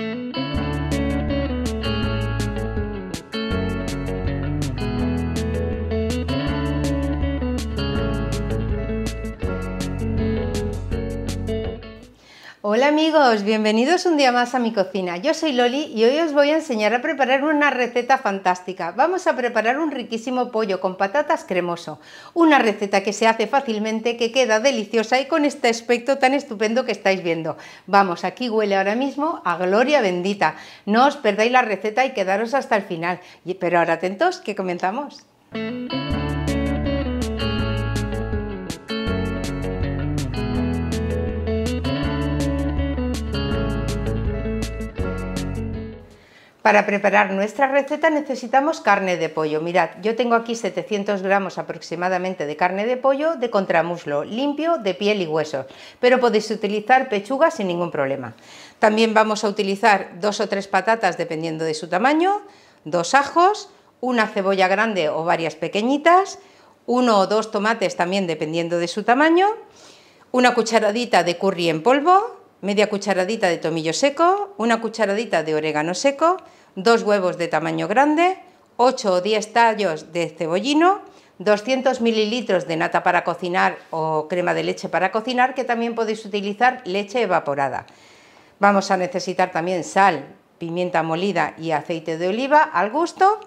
Música Hola amigos, bienvenidos un día más a mi cocina. Yo soy Loli y hoy os voy a enseñar a preparar una receta fantástica. Vamos a preparar un riquísimo pollo con patatas cremoso. Una receta que se hace fácilmente, que queda deliciosa y con este aspecto tan estupendo que estáis viendo. Vamos, aquí huele ahora mismo a gloria bendita. No os perdáis la receta y quedaros hasta el final. Pero ahora atentos, que comenzamos. Para preparar nuestra receta necesitamos carne de pollo. Mirad, yo tengo aquí 700 gramos aproximadamente de carne de pollo de contramuslo, limpio, de piel y huesos, pero podéis utilizar pechuga sin ningún problema. También vamos a utilizar dos o tres patatas dependiendo de su tamaño, dos ajos, una cebolla grande o varias pequeñitas, uno o dos tomates también dependiendo de su tamaño, una cucharadita de curry en polvo, media cucharadita de tomillo seco, una cucharadita de orégano seco, dos huevos de tamaño grande, 8 o 10 tallos de cebollino, 200 mililitros de nata para cocinar o crema de leche para cocinar, que también podéis utilizar leche evaporada. Vamos a necesitar también sal, pimienta molida y aceite de oliva al gusto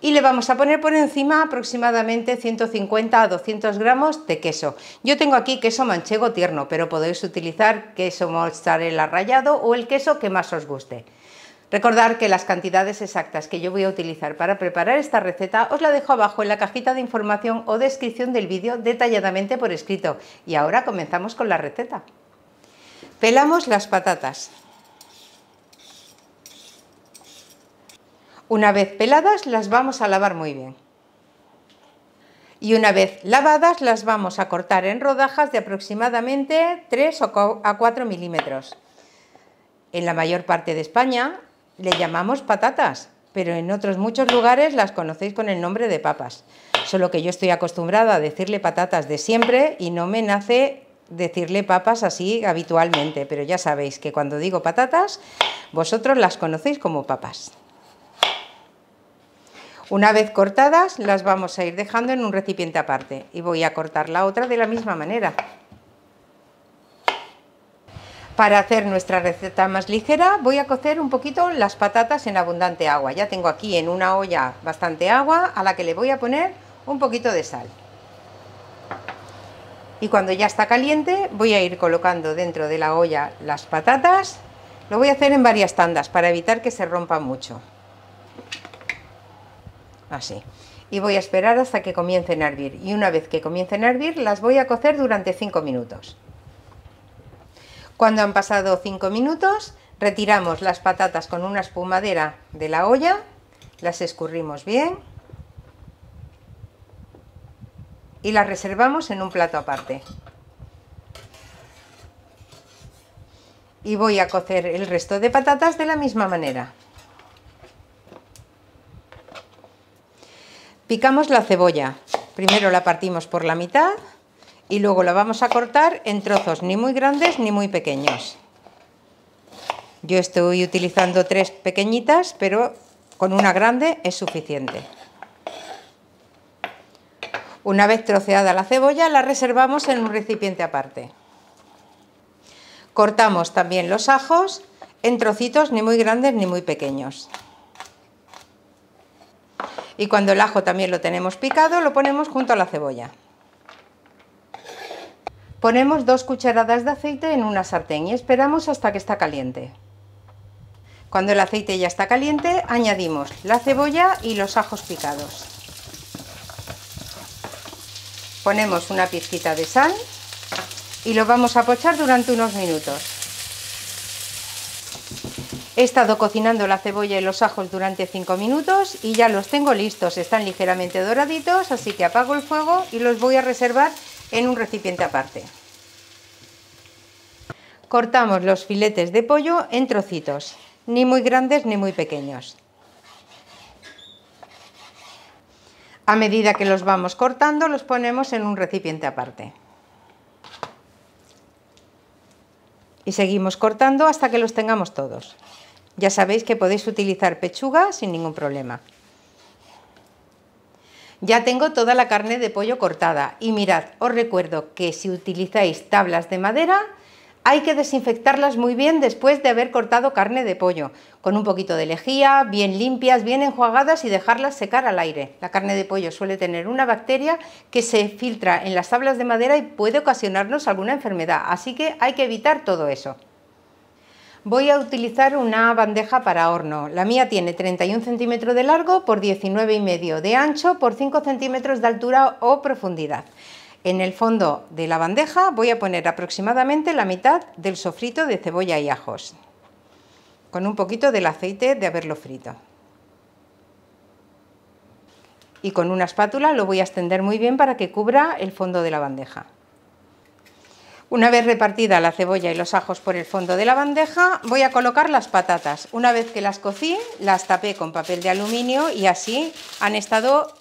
y le vamos a poner por encima aproximadamente 150 a 200 gramos de queso. Yo tengo aquí queso manchego tierno, pero podéis utilizar queso mozzarella rallado o el queso que más os guste. Recordar que las cantidades exactas que yo voy a utilizar para preparar esta receta os la dejo abajo en la cajita de información o descripción del vídeo detalladamente por escrito. Y ahora comenzamos con la receta. Pelamos las patatas. Una vez peladas las vamos a lavar muy bien. Y una vez lavadas las vamos a cortar en rodajas de aproximadamente 3 a 4 milímetros. En la mayor parte de España le llamamos patatas, pero en otros muchos lugares las conocéis con el nombre de papas. Solo que yo estoy acostumbrada a decirle patatas de siempre y no me nace decirle papas así habitualmente, pero ya sabéis que cuando digo patatas, vosotros las conocéis como papas. Una vez cortadas, las vamos a ir dejando en un recipiente aparte y voy a cortar la otra de la misma manera. Para hacer nuestra receta más ligera voy a cocer un poquito las patatas en abundante agua. Ya tengo aquí en una olla bastante agua a la que le voy a poner un poquito de sal. Y cuando ya está caliente voy a ir colocando dentro de la olla las patatas. Lo voy a hacer en varias tandas para evitar que se rompa mucho así. Y voy a esperar hasta que comiencen a hervir. Y una vez que comiencen a hervir, las voy a cocer durante 5 minutos. Cuando han pasado 5 minutos, retiramos las patatas con una espumadera de la olla, las escurrimos bien y las reservamos en un plato aparte. Y voy a cocer el resto de patatas de la misma manera. Picamos la cebolla. Primero la partimos por la mitad y luego la vamos a cortar en trozos ni muy grandes ni muy pequeños. Yo estoy utilizando tres pequeñitas, pero con una grande es suficiente. Una vez troceada la cebolla, la reservamos en un recipiente aparte. Cortamos también los ajos en trocitos ni muy grandes ni muy pequeños. Y cuando el ajo también lo tenemos picado, lo ponemos junto a la cebolla. Ponemos dos cucharadas de aceite en una sartén y esperamos hasta que está caliente. Cuando el aceite ya está caliente, añadimos la cebolla y los ajos picados. Ponemos una pizquita de sal y lo vamos a pochar durante unos minutos. He estado cocinando la cebolla y los ajos durante 5 minutos y ya los tengo listos, están ligeramente doraditos, así que apago el fuego y los voy a reservar en un recipiente aparte. Cortamos los filetes de pollo en trocitos, ni muy grandes ni muy pequeños. A medida que los vamos cortando, los ponemos en un recipiente aparte. Y seguimos cortando hasta que los tengamos todos. Ya sabéis que podéis utilizar pechuga sin ningún problema. Ya tengo toda la carne de pollo cortada y mirad, os recuerdo que si utilizáis tablas de madera hay que desinfectarlas muy bien después de haber cortado carne de pollo, con un poquito de lejía, bien limpias, bien enjuagadas y dejarlas secar al aire. La carne de pollo suele tener una bacteria que se filtra en las tablas de madera y puede ocasionarnos alguna enfermedad, así que hay que evitar todo eso. Voy a utilizar una bandeja para horno. La mía tiene 31 centímetros de largo por 19 y de ancho por 5 centímetros de altura o profundidad. En el fondo de la bandeja voy a poner aproximadamente la mitad del sofrito de cebolla y ajos, con un poquito del aceite de haberlo frito. Y con una espátula lo voy a extender muy bien para que cubra el fondo de la bandeja. Una vez repartida la cebolla y los ajos por el fondo de la bandeja, voy a colocar las patatas. Una vez que las cocí, las tapé con papel de aluminio y así han estado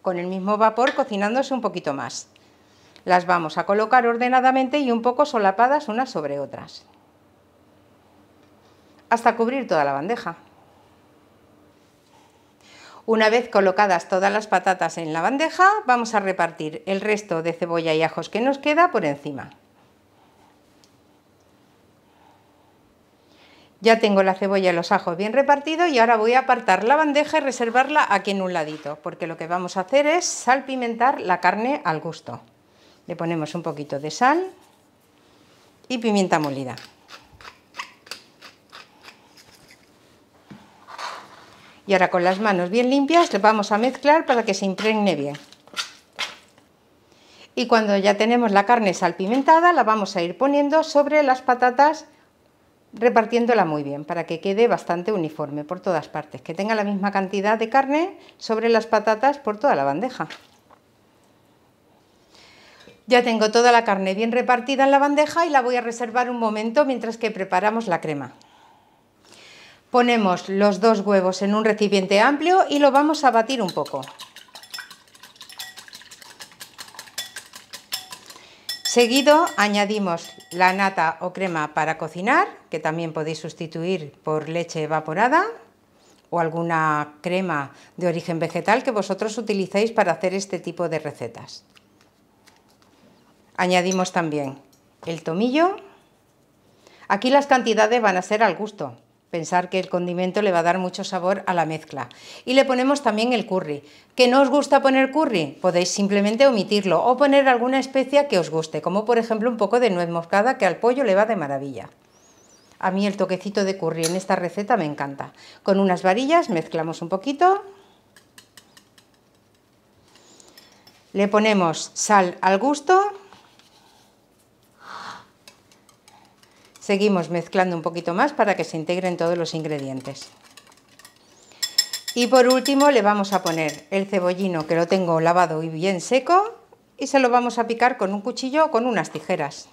con el mismo vapor cocinándose un poquito más. Las vamos a colocar ordenadamente y un poco solapadas unas sobre otras, hasta cubrir toda la bandeja. Una vez colocadas todas las patatas en la bandeja, vamos a repartir el resto de cebolla y ajos que nos queda por encima. Ya tengo la cebolla y los ajos bien repartidos y ahora voy a apartar la bandeja y reservarla aquí en un ladito, porque lo que vamos a hacer es salpimentar la carne al gusto. Le ponemos un poquito de sal y pimienta molida. Y ahora con las manos bien limpias le vamos a mezclar para que se impregne bien. Y cuando ya tenemos la carne salpimentada la vamos a ir poniendo sobre las patatas repartiéndola muy bien para que quede bastante uniforme por todas partes, que tenga la misma cantidad de carne sobre las patatas por toda la bandeja. Ya tengo toda la carne bien repartida en la bandeja y la voy a reservar un momento mientras que preparamos la crema. Ponemos los dos huevos en un recipiente amplio y lo vamos a batir un poco. Seguido añadimos la nata o crema para cocinar, que también podéis sustituir por leche evaporada o alguna crema de origen vegetal que vosotros utilicéis para hacer este tipo de recetas. Añadimos también el tomillo. Aquí las cantidades van a ser al gusto, pensar que el condimento le va a dar mucho sabor a la mezcla. Y le ponemos también el curry. ¿Que no os gusta poner curry? Podéis simplemente omitirlo o poner alguna especia que os guste, como por ejemplo un poco de nuez moscada que al pollo le va de maravilla. A mí el toquecito de curry en esta receta me encanta. Con unas varillas mezclamos un poquito. Le ponemos sal al gusto Seguimos mezclando un poquito más para que se integren todos los ingredientes. Y por último le vamos a poner el cebollino que lo tengo lavado y bien seco y se lo vamos a picar con un cuchillo o con unas tijeras.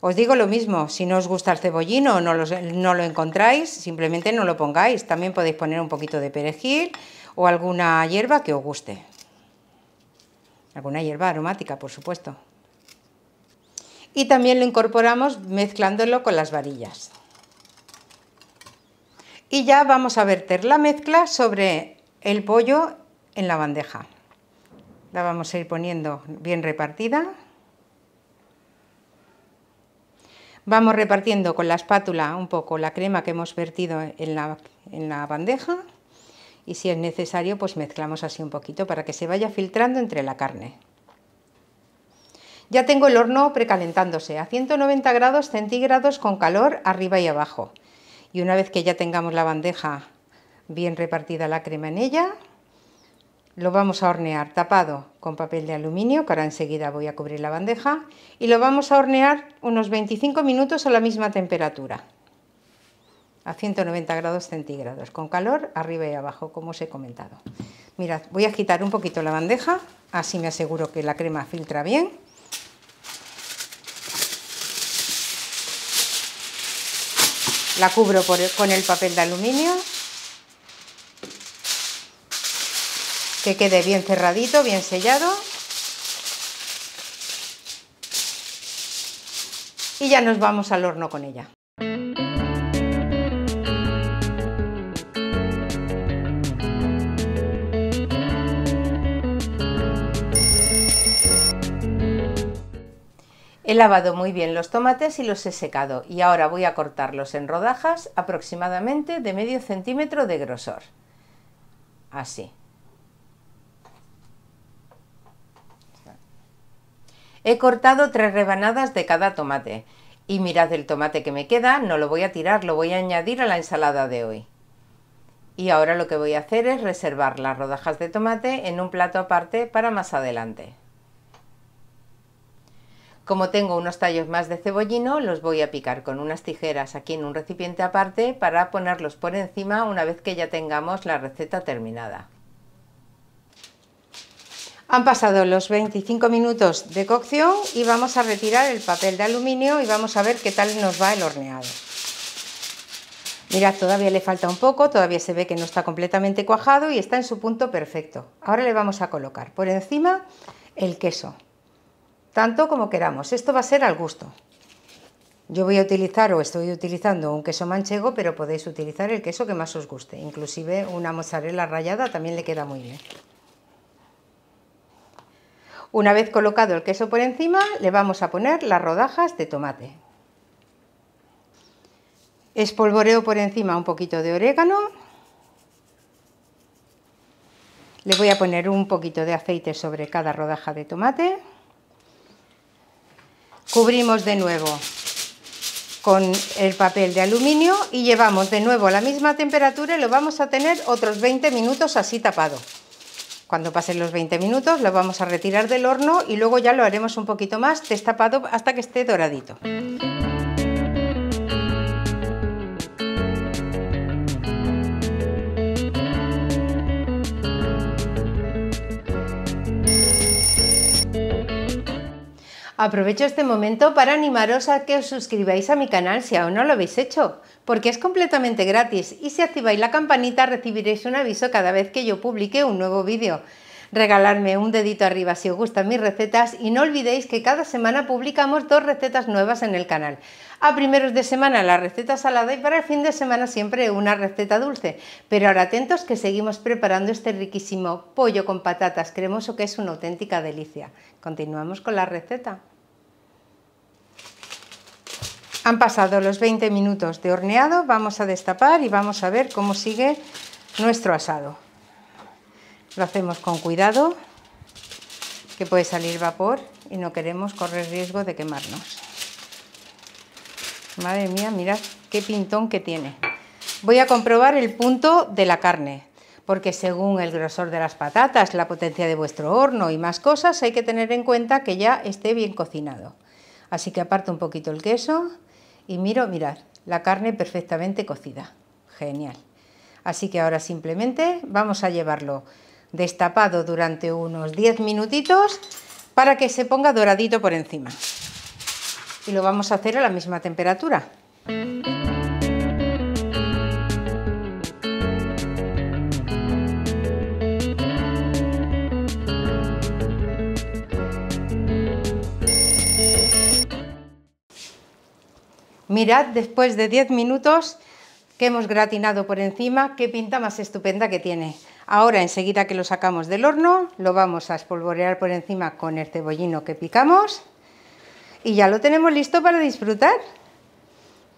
Os digo lo mismo, si no os gusta el cebollino o no no lo encontráis, simplemente no lo pongáis. También podéis poner un poquito de perejil o alguna hierba que os guste. Alguna hierba aromática, por supuesto y también lo incorporamos mezclándolo con las varillas. Y ya vamos a verter la mezcla sobre el pollo en la bandeja. La vamos a ir poniendo bien repartida. Vamos repartiendo con la espátula un poco la crema que hemos vertido en la, en la bandeja y si es necesario pues mezclamos así un poquito para que se vaya filtrando entre la carne. Ya tengo el horno precalentándose a 190 grados centígrados con calor arriba y abajo. Y una vez que ya tengamos la bandeja bien repartida la crema en ella, lo vamos a hornear tapado con papel de aluminio, que ahora enseguida voy a cubrir la bandeja, y lo vamos a hornear unos 25 minutos a la misma temperatura, a 190 grados centígrados, con calor arriba y abajo, como os he comentado. Mirad, voy a agitar un poquito la bandeja, así me aseguro que la crema filtra bien. La cubro con el papel de aluminio. Que quede bien cerradito, bien sellado. Y ya nos vamos al horno con ella. He lavado muy bien los tomates y los he secado y ahora voy a cortarlos en rodajas aproximadamente de medio centímetro de grosor. Así. He cortado tres rebanadas de cada tomate y mirad el tomate que me queda, no lo voy a tirar, lo voy a añadir a la ensalada de hoy. Y ahora lo que voy a hacer es reservar las rodajas de tomate en un plato aparte para más adelante. Como tengo unos tallos más de cebollino, los voy a picar con unas tijeras aquí en un recipiente aparte para ponerlos por encima una vez que ya tengamos la receta terminada. Han pasado los 25 minutos de cocción y vamos a retirar el papel de aluminio y vamos a ver qué tal nos va el horneado. Mirad, todavía le falta un poco, todavía se ve que no está completamente cuajado y está en su punto perfecto. Ahora le vamos a colocar por encima el queso tanto como queramos. Esto va a ser al gusto. Yo voy a utilizar o estoy utilizando un queso manchego, pero podéis utilizar el queso que más os guste. Inclusive una mozzarella rallada también le queda muy bien. Una vez colocado el queso por encima, le vamos a poner las rodajas de tomate. Espolvoreo por encima un poquito de orégano. Le voy a poner un poquito de aceite sobre cada rodaja de tomate. Cubrimos de nuevo con el papel de aluminio y llevamos de nuevo a la misma temperatura y lo vamos a tener otros 20 minutos así tapado. Cuando pasen los 20 minutos lo vamos a retirar del horno y luego ya lo haremos un poquito más destapado hasta que esté doradito. Aprovecho este momento para animaros a que os suscribáis a mi canal si aún no lo habéis hecho, porque es completamente gratis y si activáis la campanita recibiréis un aviso cada vez que yo publique un nuevo vídeo. Regalarme un dedito arriba si os gustan mis recetas y no olvidéis que cada semana publicamos dos recetas nuevas en el canal. A primeros de semana la receta salada y para el fin de semana siempre una receta dulce. Pero ahora atentos que seguimos preparando este riquísimo pollo con patatas cremoso que es una auténtica delicia. Continuamos con la receta. Han pasado los 20 minutos de horneado, vamos a destapar y vamos a ver cómo sigue nuestro asado. Lo hacemos con cuidado, que puede salir vapor y no queremos correr riesgo de quemarnos. Madre mía, mirad qué pintón que tiene. Voy a comprobar el punto de la carne, porque según el grosor de las patatas, la potencia de vuestro horno y más cosas, hay que tener en cuenta que ya esté bien cocinado. Así que aparto un poquito el queso y miro, mirad, la carne perfectamente cocida. Genial. Así que ahora simplemente vamos a llevarlo destapado durante unos 10 minutitos para que se ponga doradito por encima. Y lo vamos a hacer a la misma temperatura. Mirad después de 10 minutos que hemos gratinado por encima, qué pinta más estupenda que tiene. Ahora enseguida que lo sacamos del horno, lo vamos a espolvorear por encima con el cebollino que picamos y ya lo tenemos listo para disfrutar.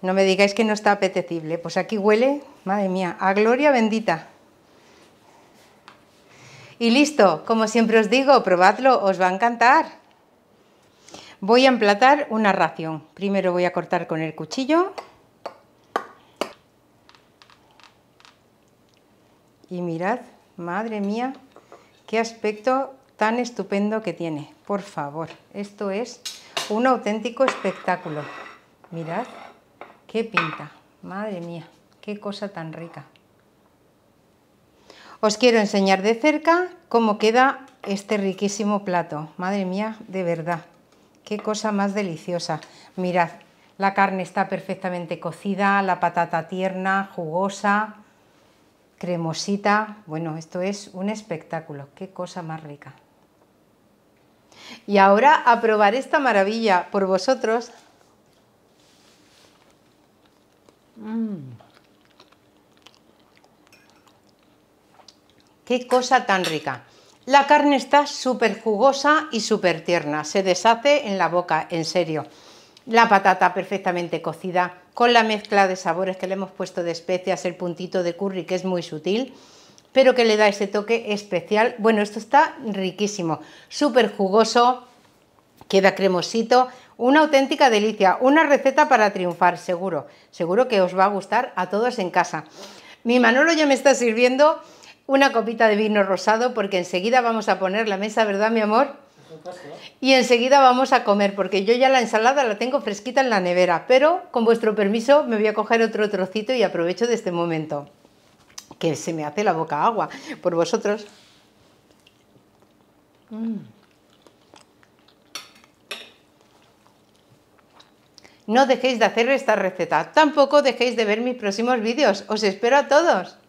No me digáis que no está apetecible, pues aquí huele, madre mía, a gloria bendita. Y listo, como siempre os digo, probadlo, os va a encantar. Voy a emplatar una ración. Primero voy a cortar con el cuchillo. Y mirad, madre mía, qué aspecto tan estupendo que tiene. Por favor, esto es un auténtico espectáculo. Mirad, qué pinta. Madre mía, qué cosa tan rica. Os quiero enseñar de cerca cómo queda este riquísimo plato. Madre mía, de verdad. Qué cosa más deliciosa. Mirad, la carne está perfectamente cocida, la patata tierna, jugosa, cremosita. Bueno, esto es un espectáculo. Qué cosa más rica. Y ahora a probar esta maravilla por vosotros. Qué cosa tan rica. La carne está súper jugosa y súper tierna, se deshace en la boca, en serio. La patata perfectamente cocida, con la mezcla de sabores que le hemos puesto de especias, el puntito de curry que es muy sutil, pero que le da ese toque especial. Bueno, esto está riquísimo, súper jugoso, queda cremosito, una auténtica delicia, una receta para triunfar, seguro, seguro que os va a gustar a todos en casa. Mi Manolo ya me está sirviendo una copita de vino rosado porque enseguida vamos a poner la mesa, ¿verdad, mi amor? Y enseguida vamos a comer, porque yo ya la ensalada la tengo fresquita en la nevera, pero con vuestro permiso me voy a coger otro trocito y aprovecho de este momento, que se me hace la boca agua por vosotros. Mm. No dejéis de hacer esta receta, tampoco dejéis de ver mis próximos vídeos, os espero a todos.